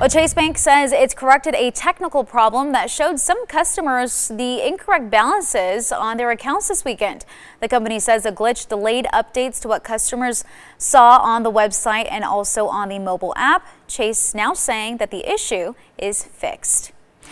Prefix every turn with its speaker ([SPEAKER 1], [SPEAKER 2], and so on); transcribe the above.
[SPEAKER 1] Well, Chase Bank says it's corrected a technical problem that showed some customers the incorrect balances on their accounts this weekend. The company says a glitch delayed updates to what customers saw on the website and also on the mobile app. Chase now saying that the issue is fixed.